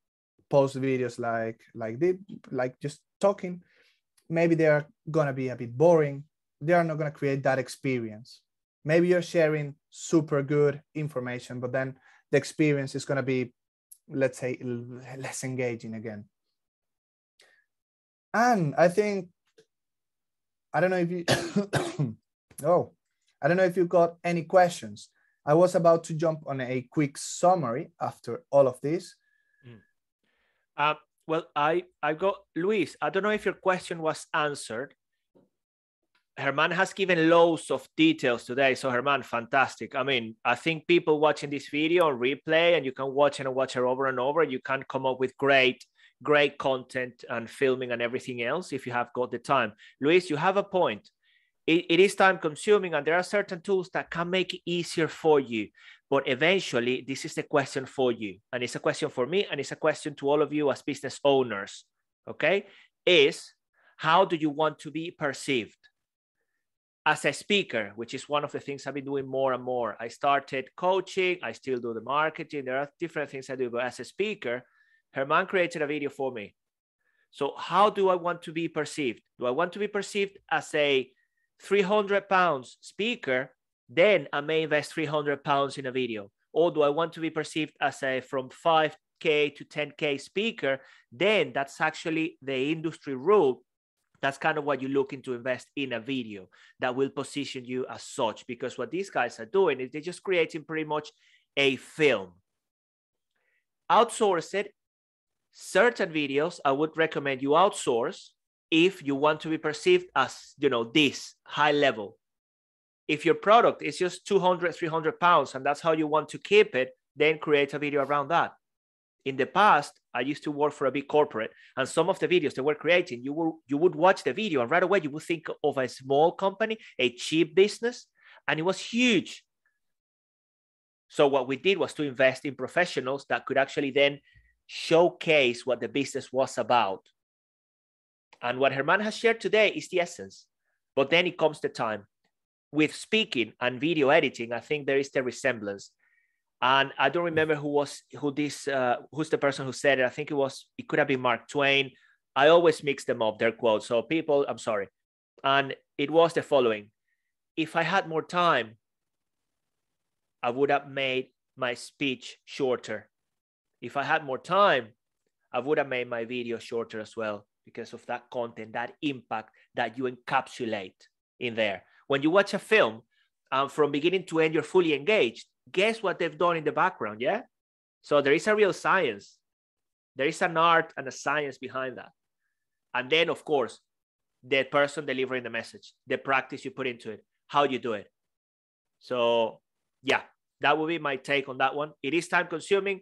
post videos like like this, like just talking, maybe they are gonna be a bit boring. They are not gonna create that experience. Maybe you're sharing super good information, but then the experience is gonna be, let's say, less engaging again. And I think, I don't know if you, oh, I don't know if you got any questions. I was about to jump on a quick summary after all of this, uh, well, I I got Luis. I don't know if your question was answered. German has given loads of details today. So German, fantastic. I mean, I think people watching this video on replay and you can watch and watch her over and over. You can come up with great great content and filming and everything else if you have got the time. Luis, you have a point. It, it is time consuming, and there are certain tools that can make it easier for you. But eventually, this is the question for you. And it's a question for me, and it's a question to all of you as business owners. Okay. Is how do you want to be perceived? As a speaker, which is one of the things I've been doing more and more. I started coaching, I still do the marketing. There are different things I do, but as a speaker, German created a video for me. So, how do I want to be perceived? Do I want to be perceived as a 300 pounds speaker? Then I may invest 300 pounds in a video. Or do I want to be perceived as a from 5K to 10K speaker? Then that's actually the industry rule that's kind of what you're looking to invest in a video that will position you as such because what these guys are doing is they're just creating pretty much a film outsource it certain videos i would recommend you outsource if you want to be perceived as you know this high level. If your product is just 200 300 pounds and that's how you want to keep it then create a video around that. In the past i used to work for a big corporate and some of the videos they were creating you will you would watch the video and right away you would think of a small company a cheap business and it was huge. So what we did was to invest in professionals that could actually then showcase what the business was about and what german has shared today is the essence but then it comes the time with speaking and video editing i think there is the resemblance and I don't remember who was who this uh, who's the person who said it. I think it was it could have been Mark Twain. I always mix them up their quotes. So people, I'm sorry, and it was the following: If I had more time, I would have made my speech shorter. If I had more time, I would have made my video shorter as well because of that content, that impact that you encapsulate in there. When you watch a film, um, from beginning to end, you're fully engaged guess what they've done in the background? Yeah. So there is a real science. There is an art and a science behind that. And then, of course, the person delivering the message, the practice you put into it, how you do it. So, yeah, that would be my take on that one. It is time consuming.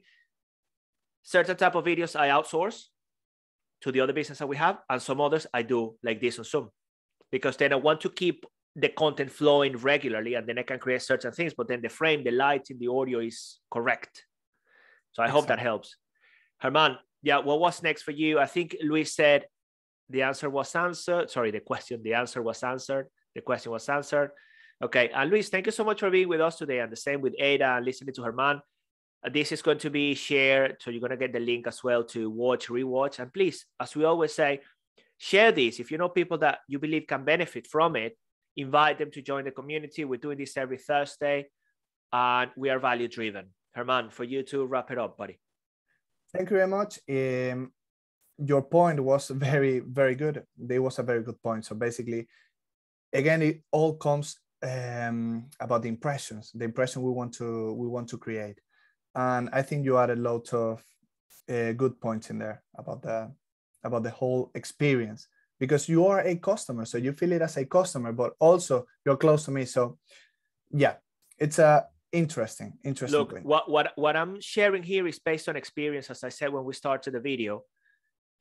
Certain type of videos I outsource to the other business that we have, and some others I do like this on Zoom because then I want to keep the content flowing regularly and then I can create certain things, but then the frame, the lighting, the audio is correct. So I Excellent. hope that helps. German, yeah, what was next for you? I think Luis said the answer was answered. Sorry, the question, the answer was answered. The question was answered. Okay. And Luis, thank you so much for being with us today. And the same with Ada and listening to German. Uh, this is going to be shared. So you're going to get the link as well to watch, rewatch. And please, as we always say, share this. If you know people that you believe can benefit from it, invite them to join the community. We're doing this every Thursday and we are value driven. German, for you to wrap it up, buddy. Thank you very much. Um, your point was very, very good. It was a very good point. So basically, again, it all comes um, about the impressions, the impression we want to we want to create, and I think you added lots of uh, good points in there about the about the whole experience because you are a customer so you feel it as a customer but also you're close to me so yeah it's a uh, interesting interesting look what, what what i'm sharing here is based on experience as i said when we started the video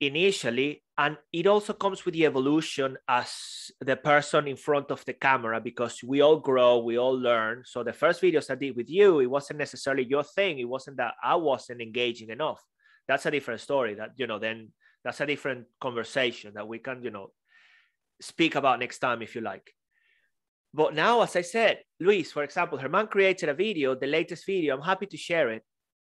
initially and it also comes with the evolution as the person in front of the camera because we all grow we all learn. So the first videos i did with you it wasn't necessarily your thing. It wasn't that i wasn't engaging enough. That's a different story that you know then that's a different conversation that we can you know speak about next time if you like. But now as i said luis for example german created a video the latest video i'm happy to share it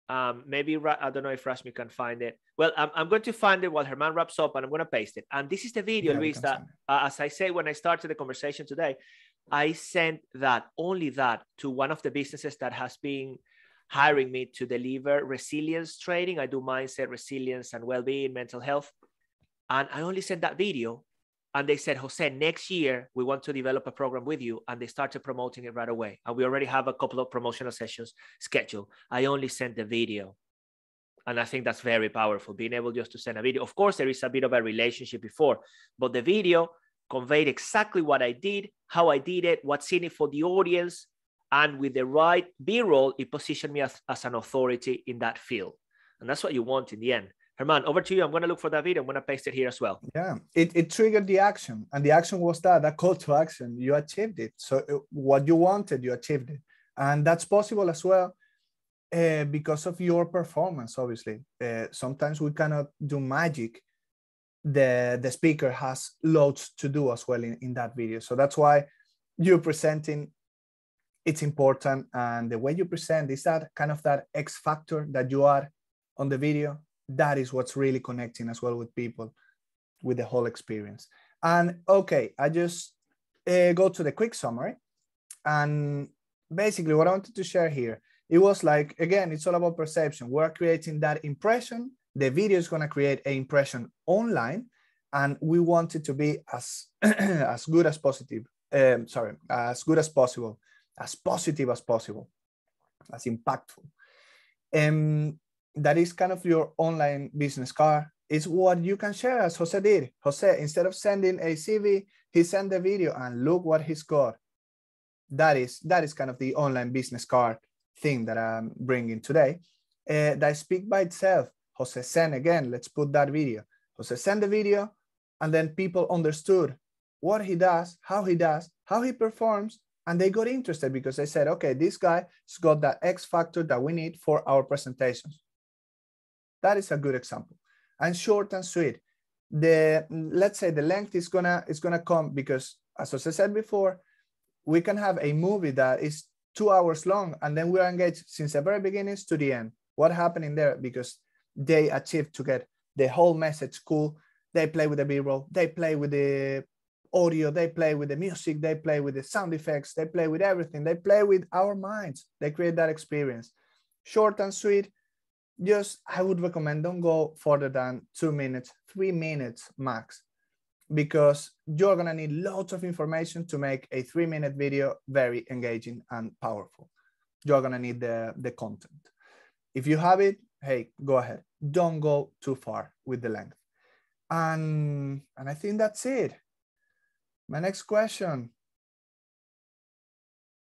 um, maybe I don't know if Rashmi can find it. Well, I'm, I'm going to find it while German wraps up and I'm going to paste it. And this is the video, yeah, Luis, that uh, as I say, when I started the conversation today, I sent that only that to one of the businesses that has been hiring me to deliver resilience training. I do mindset, resilience, and well being, mental health. And I only sent that video. And they said, Jose, next year we want to develop a program with you. And they started promoting it right away. And we already have a couple of promotional sessions scheduled. I only sent the video. And I think that's very powerful, being able just to send a video. Of course, there is a bit of a relationship before, but the video conveyed exactly what I did, how I did it, what's in it for the audience, and with the right B roll, it positioned me as, as an authority in that field. And that's what you want in the end. German, over to you. I'm going to look for that video. I'm going to paste it here as well. Yeah, it, it triggered the action, and the action was that that call to action. You achieved it. So uh, what you wanted, you achieved it, and that's possible as well uh, because of your performance. Obviously, uh, sometimes we cannot do magic. The the speaker has loads to do as well in, in that video. So that's why you're presenting. It's important, and the way you present is that kind of that X factor that you are on the video that is what's really connecting as well with people with the whole experience. And okay i just uh, go to the quick summary. And basically what i wanted to share here it was like again it's all about perception. We're creating that impression. The video is going to create an impression online and we want it to be as as good as positive um, sorry as good as possible as positive as possible as impactful. Um, that is kind of your online business card. It's what you can share as Jose did. Jose, instead of sending a CV, he sent the video and look what he's got. That is that is kind of the online business card thing that I'm bringing today. Uh, that speak by itself. Jose sent again. Let's put that video. Jose sent the video, and then people understood what he does, how he does, how he performs, and they got interested because they said, okay, this guy's got that X factor that we need for our presentations. That is a good example. And short and sweet. The let's say the length is gonna is gonna come because as I said before, we can have a movie that is two hours long and then we are engaged since the very beginnings to the end. What happened in there? Because they achieved to get the whole message cool. They play with the B-roll, they play with the audio, they play with the music, they play with the sound effects, they play with everything, they play with our minds. They create that experience. Short and sweet, just I would recommend don't go further than two minutes, three minutes max, because you're gonna need lots of information to make a three minute video very engaging and powerful. You're gonna need the, the content. If you have it, hey, go ahead. Don't go too far with the length. And and I think that's it. My next question.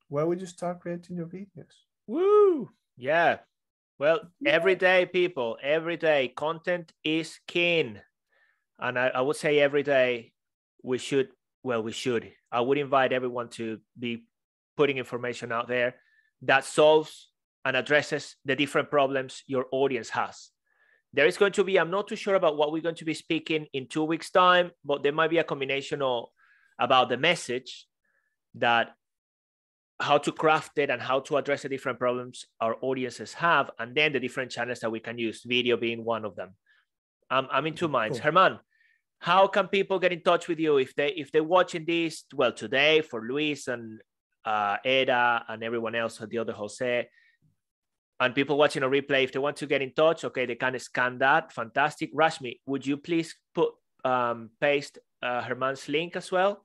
Where would you start creating your videos? Woo! Yeah, well, every day, people, every day, content is king. And I, I would say every day we should, well, we should. I would invite everyone to be putting information out there that solves and addresses the different problems your audience has. There is going to be, I'm not too sure about what we're going to be speaking in two weeks' time, but there might be a combination of about the message that how to craft it and how to address the different problems our audiences have, and then the different channels that we can use, video being one of them. Um, I'm in two minds. Cool. German, how can people get in touch with you if they if they're watching this? Well, today for Luis and uh, Eda and everyone else, the other Jose, and people watching a replay, if they want to get in touch, okay, they can scan that. Fantastic. Rashmi, would you please put um, paste uh, German's link as well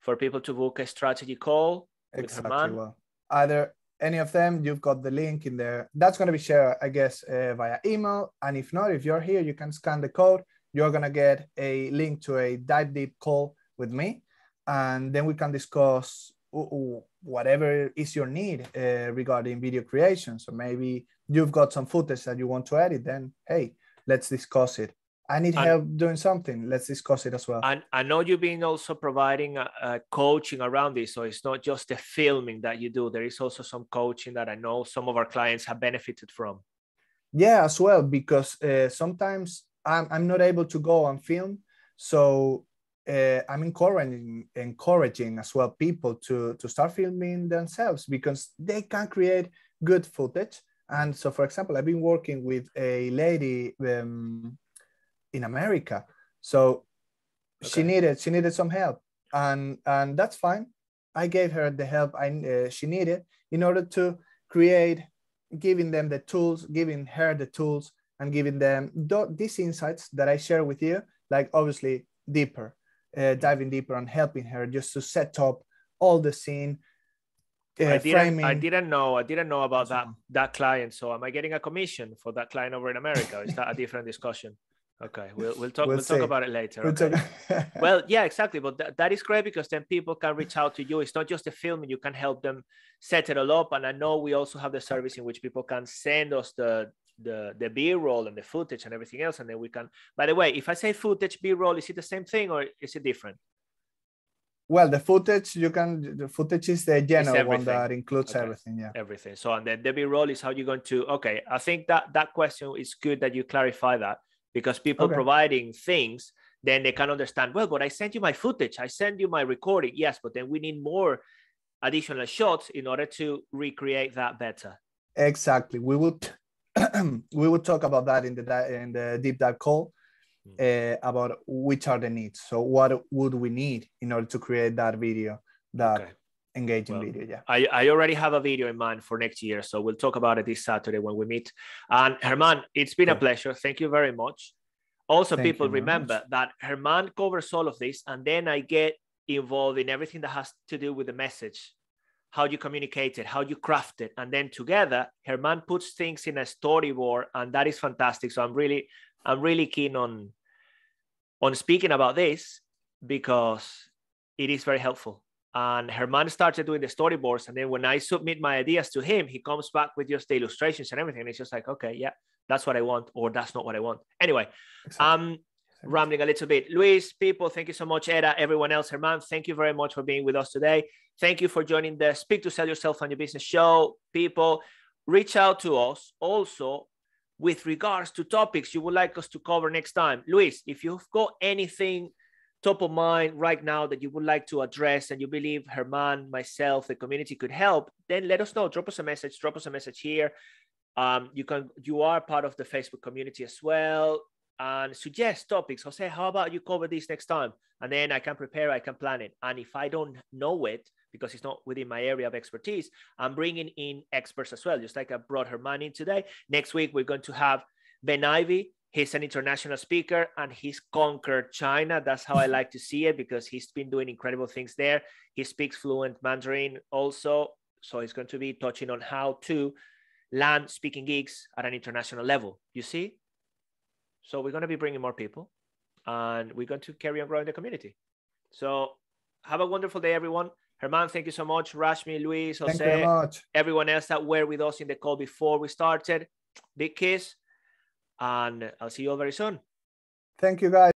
for people to book a strategy call? Exactly well either any of them you've got the link in there. That's going to be shared i guess uh, via email. And if not if you're here you can scan the code. You're going to get a link to a dive deep call with me. And then we can discuss whatever is your need uh, regarding video creation. So maybe you've got some footage that you want to edit then hey let's discuss it I need and, help doing something. Let's discuss it as well. And I know you've been also providing a, a coaching around this. So it's not just the filming that you do. There is also some coaching that I know some of our clients have benefited from. Yeah, as well, because uh, sometimes I'm, I'm not able to go and film. So uh, I'm encouraging encouraging as well people to to start filming themselves because they can create good footage. And so, for example, I've been working with a lady um, in America. So okay. she needed she needed some help, and and that's fine. I gave her the help I uh, she needed in order to create, giving them the tools, giving her the tools, and giving them these insights that I share with you. Like obviously deeper, uh, diving deeper and helping her just to set up all the scene, uh, I didn't. I didn't know. I didn't know about that that client. So, am I getting a commission for that client over in America? Is that a different discussion? Okay, we'll we'll talk we'll, we'll talk about it later. We'll, okay. well, yeah, exactly. But th- that is great because then people can reach out to you. It's not just the filming; you can help them set it all up. And I know we also have the service in which people can send us the the the b-roll and the footage and everything else and then we can by the way if i say footage b-roll is it the same thing or is it different Well, the footage you can the footage is the general one that includes Okay. everything. Yeah. everything so and then the b-roll is how you're going to okay i think that that question is good that you clarify that because people Okay. providing things then they can understand well but i sent you my footage i sent you my recording yes but then we need more additional shots in order to recreate that better Exactly. We would we would talk about that in the in the deep dive call uh, about which are the needs. So what would we need in order to create that video, that Okay. Engaging Well, video? Yeah. I, I already have a video in mind for next year, so we'll talk about it this Saturday when we meet. And German, it's been a pleasure. Thank you very much. Also, Thank people remember much. that German covers all of this, and then I get involved in everything that has to do with the message, how you communicate it, how you craft it, and then together, German puts things in a storyboard, and that is fantastic. So I'm really, I'm really keen on, on speaking about this because it is very helpful. And German started doing the storyboards. And then when I submit my ideas to him, he comes back with just the illustrations and everything. And it's just like, okay, yeah, that's what I want, or that's not what I want. Anyway, Exactly. um, rambling a little bit. Luis, people, thank you so much. Eda, everyone else, German, thank you very much for being with us today. Thank you for joining the Speak to Sell Yourself and Your Business show. People, reach out to us also with regards to topics you would like us to cover next time. Luis, if you've got anything top of mind right now that you would like to address and you believe German, myself, the community could help, then let us know. Drop us a message. Drop us a message here. Um, you can. You are part of the Facebook community as well, and suggest topics. Say, how about you cover this next time, and then I can prepare. I can plan it. And if I don't know it because it's not within my area of expertise, I'm bringing in experts as well. Just like I brought German in today. Next week we're going to have Ben Ivy. He's an international speaker and he's conquered China. That's how I like to see it because he's been doing incredible things there. He speaks fluent Mandarin also. So he's going to be touching on how to land speaking gigs at an international level. You see? So we're going to be bringing more people and we're going to carry on growing the community. So have a wonderful day, everyone. German, thank you so much. Rashmi, Luis, Thank you very Jose, everyone else that were with us in the call before we started. Big kiss. And I'll see you all very soon. Thank you, guys.